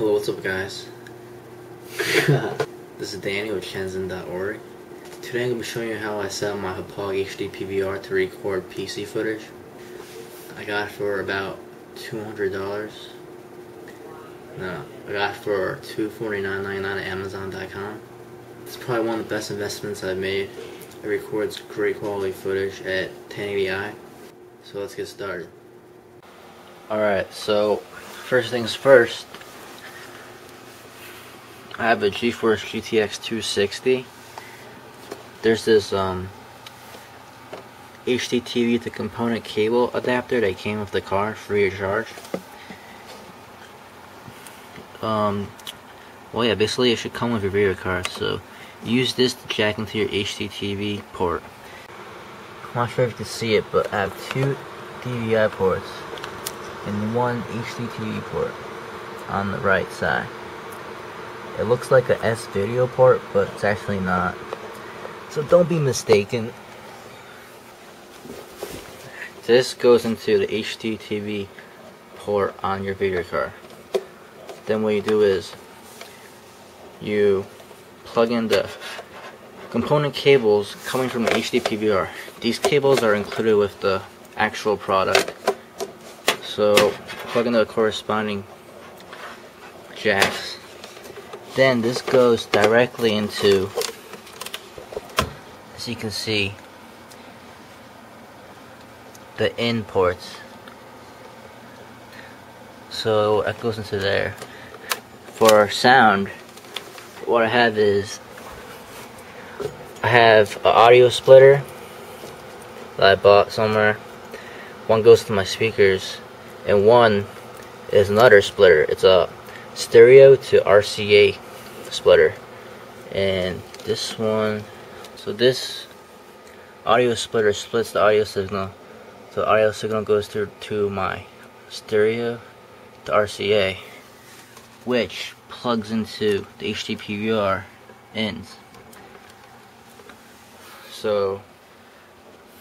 Hello, what's up guys? this is Danny with ChenZen.org. Today I'm going to be showing you how I set up my Hauppauge HD PVR to record PC footage. I got it for about $200. No, I got it for $249.99 at Amazon.com. It's probably one of the best investments I've made. It records great quality footage at 1080i. So let's get started. Alright, so first things first, I have a GeForce GTX 260. There's this um, HDTV to component cable adapter that came with the car, free of charge. Um, well yeah, basically it should come with your video card, so use this to jack into your HDTV port. I'm not sure if you can see it, but I have two DVI ports and one HDTV port on the right side. It looks like a S video port, but it's actually not. So don't be mistaken. This goes into the HDTV port on your video card. Then what you do is you plug in the component cables coming from the HD PVR. These cables are included with the actual product. So plug in the corresponding jacks. Then this goes directly into, as you can see, the in ports. So that goes into there. For sound, what I have is I have an audio splitter that I bought somewhere. One goes to my speakers, and one is another splitter. It's a stereo to RCA splitter. And this one, so this audio splitter splits the audio signal. So the audio signal goes through to my stereo to RCA, which plugs into the HD PVR ends. So,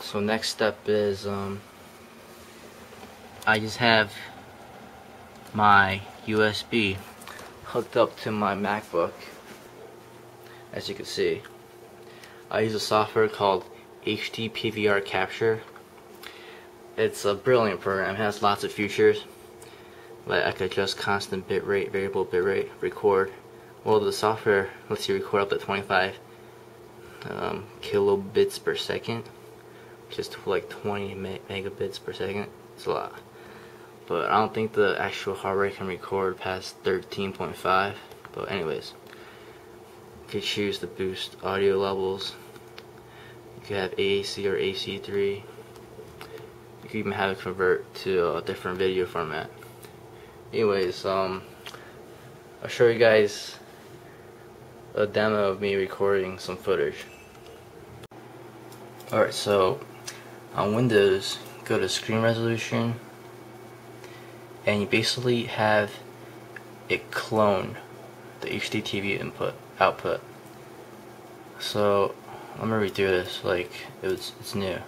so next step is um, I just have my USB hooked up to my MacBook. As you can see, I use a software called HD PVR Capture. It's a brilliant program. It has lots of features. Like I could adjust constant bitrate, variable bitrate, record. Well, the software lets you record up to 25 um, kilobits per second, just like 20 me megabits per second. It's a lot. But I don't think the actual heart rate can record past 13.5. But anyways, you could choose the boost audio levels. You could have AAC or AC3. You could even have it convert to a different video format. Anyways, um, I'll show you guys a demo of me recording some footage. Alright, so on Windows, go to screen resolution and you basically have it clone the HDTV input output. So let me redo this like it was it's new.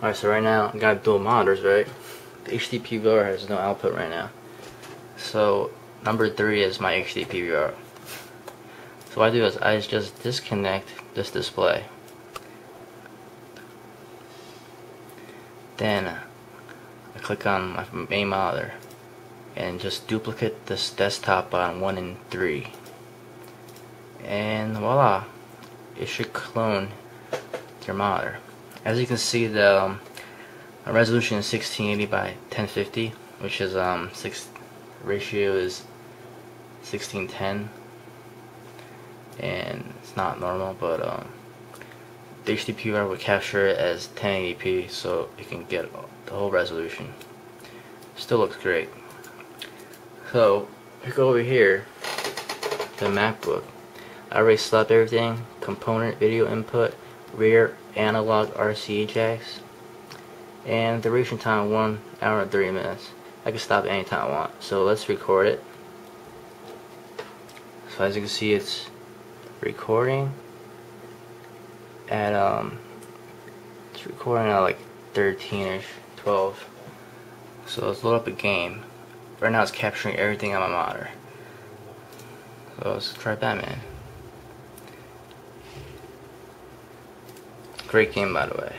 Alright, so right now I got dual monitors, right? The HD PVR has no output right now. So number three is my HD PVR. So what I do is I just disconnect this display. Then I click on my main monitor and just duplicate this desktop on 1 and 3 and voila it should clone your monitor. As you can see the um, resolution is 1680 by 1050 which is um six ratio is 1610 and it's not normal but um the HD PVR would capture it as 1080p so it can get the whole resolution. Still looks great. So you go over here the MacBook. I already slept everything component video input rear analog RCA jacks and the duration time 1 hour and 30 minutes. I can stop anytime I want so let's record it. So as you can see it's recording at um it's recording at like 13ish 12. So let's load up a game. Right now it's capturing everything on my monitor. So let's try Batman. Great game by the way.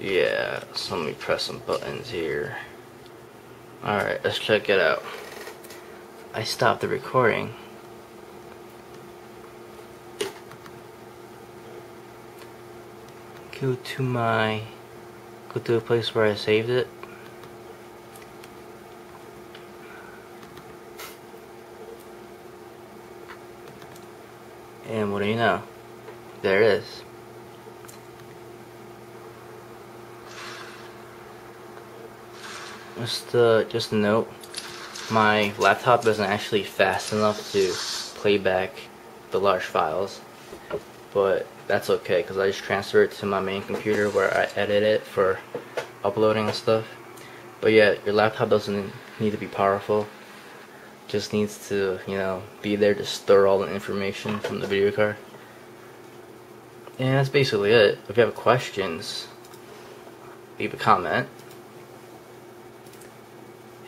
Yeah, so let me press some buttons here. Alright, let's check it out. I stopped the recording. Go to my, go to the place where I saved it. And what do you know? There it is. Just uh, just a note, my laptop isn't actually fast enough to play back the large files, but that's okay because I just transfer it to my main computer where I edit it for uploading and stuff. But yeah, your laptop doesn't need to be powerful. Just needs to, you know, be there to store all the information from the video card. And that's basically it. If you have questions, leave a comment